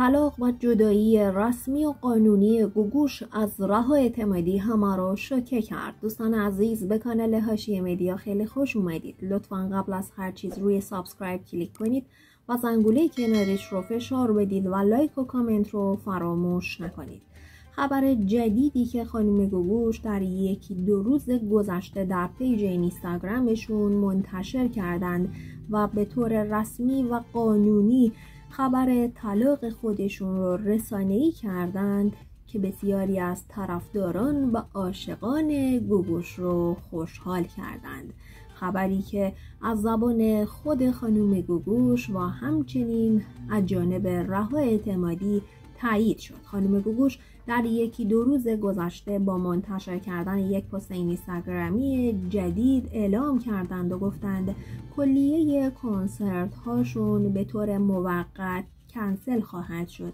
طلاق و جدایی رسمی و قانونی گوگوش از رها اعتمادی همه رو شوکه کرد. دوستان عزیز به کانال هاشی مدیا خیلی خوش اومدید. لطفا قبل از هر چیز روی subscribe کلیک کنید و زنگوله کنارش رو فشار بدید و like و کامنت رو فراموش نکنید. خبر جدیدی که خانم گوگوش در یکی دو روز گذشته در page اینستاگرامشون منتشر کردند و به طور رسمی و قانونی خبر طلاق خودشون رو رسانه‌ای کردند که بسیاری از طرفداران و عاشقان گوگوش رو خوشحال کردند. خبری که از زبان خود خانم گوگوش و همچنین از جانب رها اعتمادی تایید شد. خانم گوگوش در یکی دو روز گذشته با منتشر کردن یک پست اینستاگرامی جدید اعلام کردند و گفتند کلیه کنسرت هاشون به طور موقت کنسل خواهد شد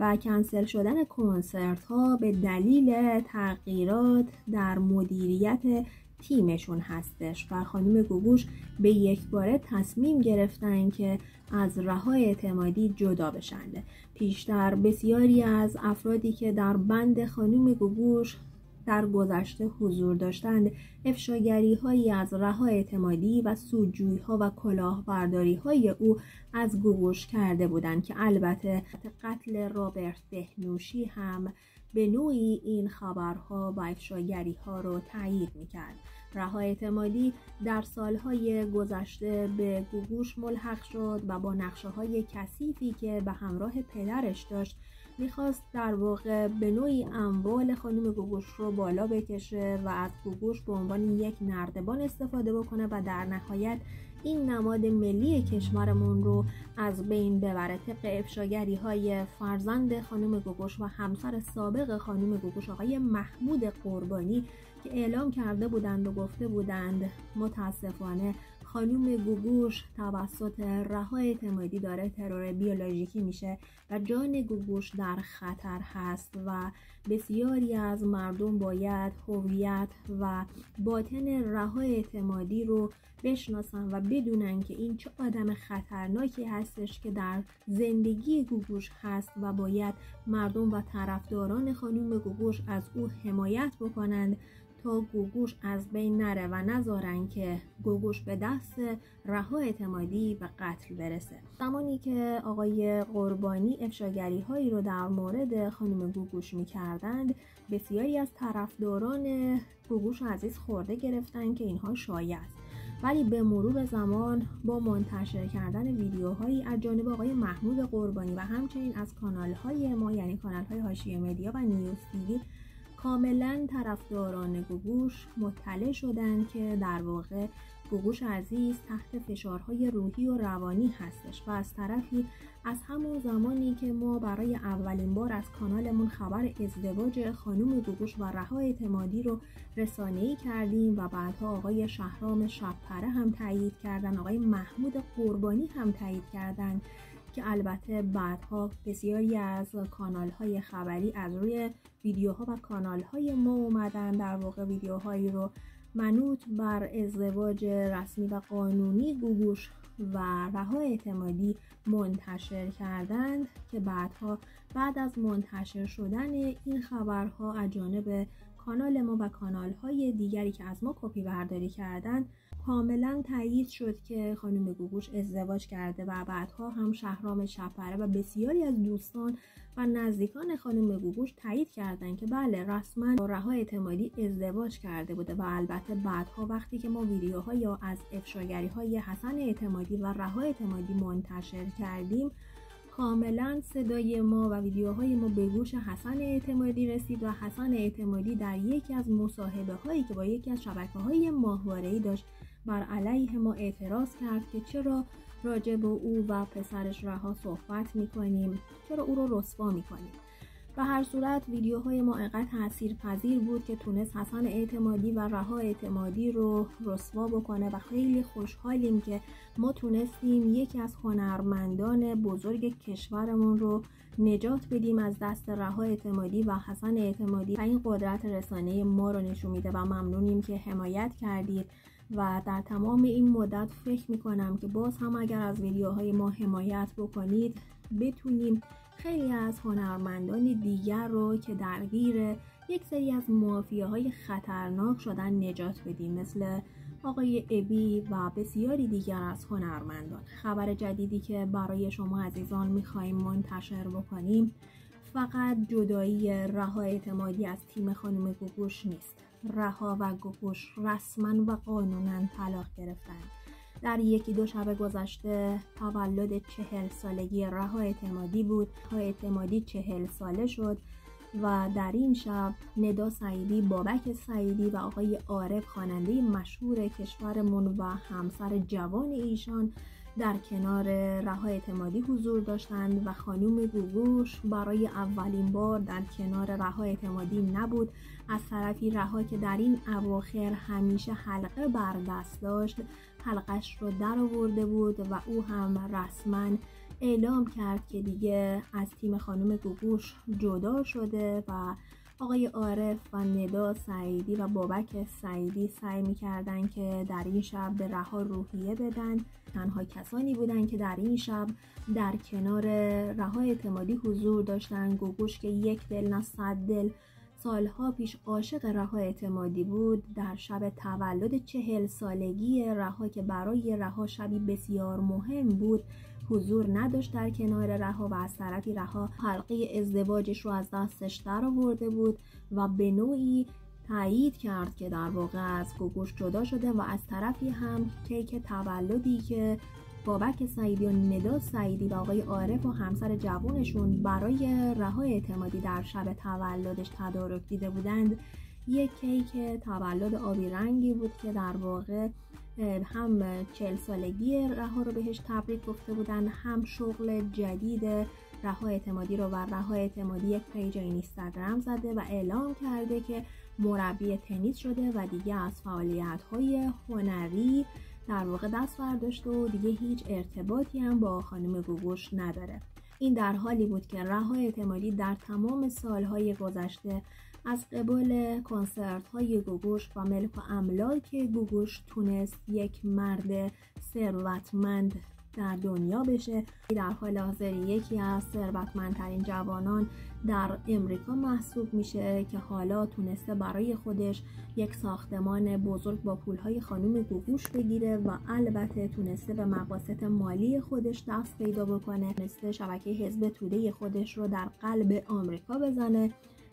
و کنسل شدن کنسرت ها به دلیل تغییرات در مدیریت تیمشون هستش و خانم گوگوش به یک باره تصمیم گرفتن که از رها اعتمادی جدا بشند پیشتر بسیاری از افرادی که در بند خانم گوگوش در گذشته حضور داشتند. افشاگری هایی از رها اعتمادی و سودجویی ها و کلاهبرداری های او از گوگوش کرده بودند که البته قتل رابرت بهنوشی هم به نوعی این خبرها و افشاگری ها رو تایید می‌کرد. رها اعتمادی در سالهای گذشته به گوگوش ملحق شد و با نقشه های کثیفی که به همراه پدرش داشت می‌خواست در واقع به نوعی اموال خانم گوگوش رو بالا بکشه و از گوگوش به عنوان یک نردبان استفاده بکنه و در نهایت این نماد ملی کشورمون رو از بین ببره. طبق افشاگری های فرزند خانم گوگوش و همسر سابق خانم گوگوش آقای محمود قربانی که اعلام کرده بودند و گفته بودند متاسفانه خانوم گوگوش توسط رها اعتمادی داره ترور بیولوژیکی میشه و جان گوگوش در خطر هست و بسیاری از مردم باید هویت و باطن رها اعتمادی رو بشناسن و بدونن که این چه آدم خطرناکی هستش که در زندگی گوگوش هست و باید مردم و طرفداران خانوم گوگوش از او حمایت بکنند تا گوگوش از بین نره و نذارن که گوگوش به دست رها اعتمادی و قتل برسه. زمانی که آقای قربانی افشاگری هایی رو در مورد خانم گوگوش می‌کردند بسیاری از طرفداران گوگوش عزیز خورده گرفتن که اینها شایع است ولی به مرور زمان با منتشر کردن ویدیوهایی از جانب آقای محمود قربانی و همچنین از کانال های ما یعنی کانال های هاشیه مدیا و نیوز تیوی کاملا طرفداران گوگوش مطلع شدند که در واقع گوگوش عزیز تحت فشارهای روحی و روانی هستش و از طرفی از همون زمانی که ما برای اولین بار از کانالمون خبر ازدواج خانم گوگوش و رها اعتمادی رو رسانه‌ای کردیم و بعدها آقای شهرام شبپره هم تایید کردن آقای محمود قربانی هم تایید کردن. که البته بعدها بسیاری از کانال های خبری از روی ویدیوها و کانال های ما اومدن. در واقع ویدیوهایی رو منوط بر ازدواج رسمی و قانونی گوگوش و رها اعتمادی منتشر کردند که بعدها بعد از منتشر شدن این خبرها از جانب کانال ما و کانال های دیگری که از ما کپی برداری کردند کاملا تایید شد که خانم گوگوش ازدواج کرده و بعدها هم شهرام شپره و بسیاری از دوستان و نزدیکان خانم گوگوش تایید کردند که بله رسما با رها اعتمادی ازدواج کرده بوده و البته بعدها وقتی که ما ویدیوها یا از افشاگری های حسن اعتمادی و رها اعتمادی منتشر کردیم کاملا صدای ما و ویدیوهای ما به گوش حسن اعتمادی رسید و حسن اعتمادی در یکی از مصاحبه هایی که با یکی از شبکه های ماهواره داشت بر علیه ما اعتراض کرد که چرا راجع به او و پسرش رها صحبت می‌کنیم چرا او رو رسوا می‌کنیم. و هر صورت ویدیوهای ما انقدر تاثیر پذیر بود که تونست حسن اعتمادی و رها اعتمادی رو رسوا بکنه و خیلی خوشحالیم که ما تونستیم یکی از هنرمندان بزرگ کشورمون رو نجات بدیم از دست رها اعتمادی و حسن اعتمادی و این قدرت رسانه ما رو نشون میده و ممنونیم که حمایت کردید و در تمام این مدت فکر می‌کنم که باز هم اگر از ویدیوهای ما حمایت بکنید بتونیم خیلی از هنرمندان دیگر رو که درگیر یک سری از مافیاهای خطرناک شدن نجات بدیم مثل آقای ابی و بسیاری دیگر از هنرمندان. خبر جدیدی که برای شما عزیزان می‌خواهیم منتشر بکنیم فقط جدایی رها اعتمادی از تیم خانم گوگوش نیست. رها و گوگوش رسما و قانونا طلاق گرفتن. در یکی دو شب گذشته تولد چهل سالگی رها اعتمادی بود. رها اعتمادی چهل ساله شد و در این شب ندا سعیدی بابک سعیدی و آقای عارف خواننده مشهور کشورمون و همسر جوان ایشان در کنار رها اعتمادی حضور داشتند و خانوم گوگوش برای اولین بار در کنار رها اعتمادی نبود. از طرفی رها که در این اواخر همیشه حلقه بر دست داشت حلقش رو در آورده بود و او هم رسما اعلام کرد که دیگه از تیم خانم گوگوش جدا شده و آقای عارف و ندا سعیدی و بابک سعیدی سعی می‌کردن که در این شب به رها روحیه بدن. تنها کسانی بودن که در این شب در کنار رها اعتمادی حضور داشتن. گوگوش که یک دل نه صد دل سالها پیش عاشق رها اعتمادی بود در شب تولد چهل سالگی رها که برای رها شبی بسیار مهم بود حضور نداشت در کنار رها و از طرفی رها حلقه ازدواجش رو از دستش در آورده بود و به نوعی تایید کرد که در واقع از گوگوش جدا شده و از طرفی هم کیک تولدی که بابک سعیدی و ندا سعیدی و آقای عارف و همسر جوانشون برای رها اعتمادی در شب تولدش تدارک دیده بودند. یک کیک تولد آبی رنگی بود که در واقع هم چل سالگی رها رو بهش تبریک گفته بودن هم شغل جدید رها اعتمادی رو و رها اعتمادی یک پیج اینستاگرام زده و اعلام کرده که مربی تنیس شده و دیگه از فعالیت های هنری در واقع دست برداشته و دیگه هیچ ارتباطی هم با خانم گوگوش نداره. این در حالی بود که رها اعتمادی در تمام سالهای گذشته از قبال کنسرت های گوگوش و ملک و املاک گوگوش تونست یک مرد ثروتمند در دنیا بشه. در حال حاضر یکی از ثروتمندترین جوانان در امریکا محسوب میشه که حالا تونسته برای خودش یک ساختمان بزرگ با پولهای خانم گوگوش بگیره و البته تونسته به مقاصد مالی خودش دست پیدا بکنه. تونسته شبکه حزب توده خودش رو در قلب آمریکا بزنه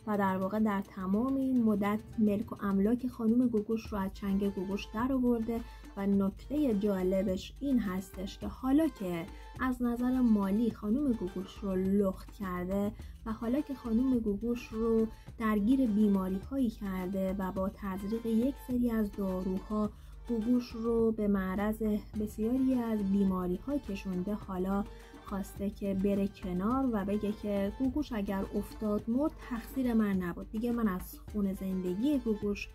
و در واقع در تمام این مدت ملک و املاک خانم گوگوش رو از چنگ گوگوش در آورده و نکته جالبش این هستش که حالا که از نظر مالی خانم گوگوش رو لخت کرده و حالا که خانم گوگوش رو درگیر بیماری هایی کرده و با تزریق یک سری از داروها گوگوش رو به معرض بسیاری از بیماری ها کشونده حالا خواسته که بره کنار و بگه که گوگوش اگر افتاد مرد تقصیر من نبود. دیگه من از خون زندگی گوگوش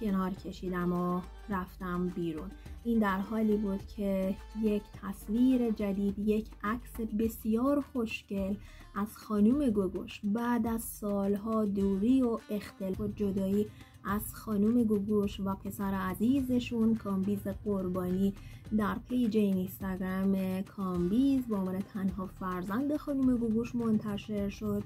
کنار کشیدم و رفتم بیرون. این در حالی بود که یک تصویر جدید یک عکس بسیار خوشگل از خانم گوگوش بعد از سالها دوری و اختلاف و جدایی از خانم گوگوش و پسر عزیزشون کامبیز قربانی در page اینستاگرام کامبیز با عنوان تنها فرزند خانم گوگوش منتشر شد.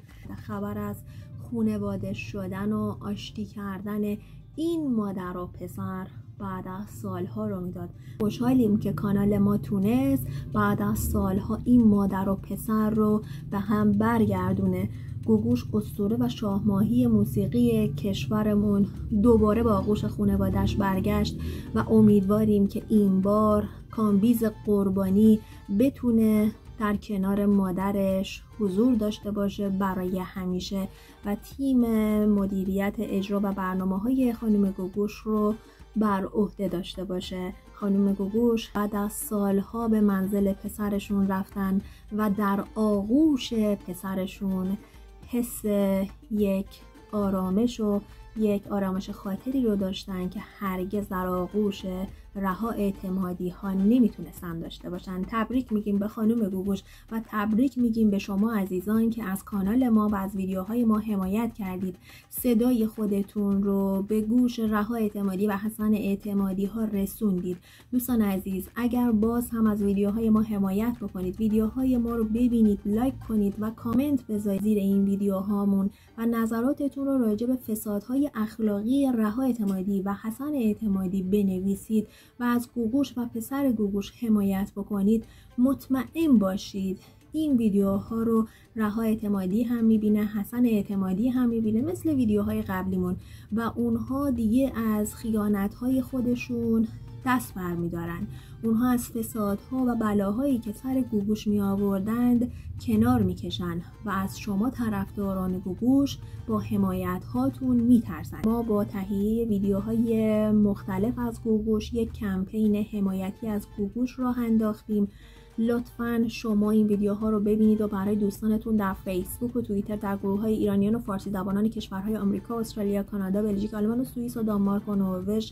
خبر از خونواده شدن و آشتی کردن این مادر و پسر بعد از سالها رو می‌داد. خوشحالیم که کانال ما تونست بعد از سالها این مادر و پسر رو به هم برگردونه. گوگوش اسطوره و شاهماهی موسیقی کشورمون دوباره با آغوش خانوادش برگشت و امیدواریم که این بار کامبیز قربانی بتونه در کنار مادرش حضور داشته باشه برای همیشه و تیم مدیریت اجرا و برنامه های خانم گوگوش رو بر عهده داشته باشه. خانم گوگوش بعد از سالها به منزل پسرشون رفتن و در آغوش پسرشون حس یک آرامش و یک آرامش خاطری رو داشتن که هرگز در آغوش رها اعتمادی ها نمی‌تونستن داشته باشن. تبریک میگیم به خانم گوگوش و تبریک میگیم به شما عزیزان که از کانال ما و از ویدیوهای ما حمایت کردید. صدای خودتون رو به گوش رها اعتمادی و حسن اعتمادی ها رسوندید. دوستان عزیز اگر باز هم از ویدیوهای ما حمایت بکنید ویدیوهای ما رو ببینید لایک کنید و کامنت بذارید زیر این ویدیوهامون و نظراتتون رو راجع به فسادهای اخلاقی رها اعتمادی و حسن اعتمادی بنویسید. و از گوگوش و پسر گوگوش حمایت بکنید. مطمئن باشید این ویدیوها رو رها اعتمادی هم می‌بینه حسن اعتمادی هم می‌بینه مثل ویدیوهای قبلیمون. و اونها دیگه از خیانت خودشون دست برمیدارن. اونها از فسادها و بلاهایی که سر گوگوش می آوردند کنار می‌کشن و از شما طرفداران گوگوش با حمایت هاتون میترسن. ما با تهیه ویدیوهای مختلف از گوگوش یک کمپین حمایتی از گوگوش راه انداختیم. لطفا شما این ویدیوها رو ببینید و برای دوستانتون در فیسبوک و توییتر در گروه های ایرانیان و فارسی زبانان کشورهای آمریکا، استرالیا، کانادا، بلژیک، آلمان و سوئیس و دانمارک و نروژ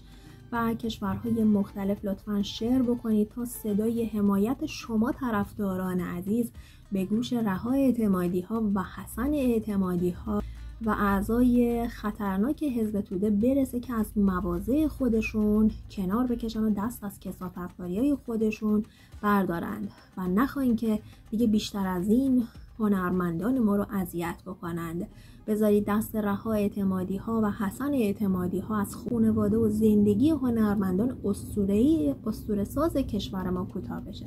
و کشورهای مختلف لطفا شیر بکنید تا صدای حمایت شما طرفداران عزیز به گوش رها اعتمادی ها و حسن اعتمادی ها و اعضای خطرناک حزب توده برسه که از مواضع خودشون کنار بکشن و دست از کسافت های خودشون بردارند. و نخواهیم که دیگه بیشتر از این هنرمندان ما رو اذیت بکنند. بذارید دست رها اعتمادی ها و حسن اعتمادی ها از خانواده و زندگی هنرمندان اسطوره ساز کشور ما کوتاه بشه.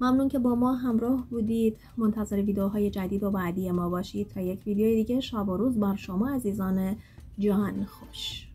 ممنون که با ما همراه بودید. منتظر ویدیوهای جدید و بعدی ما باشید. تا یک ویدیو دیگه شب و روز بر شما عزیزان جهان خوش.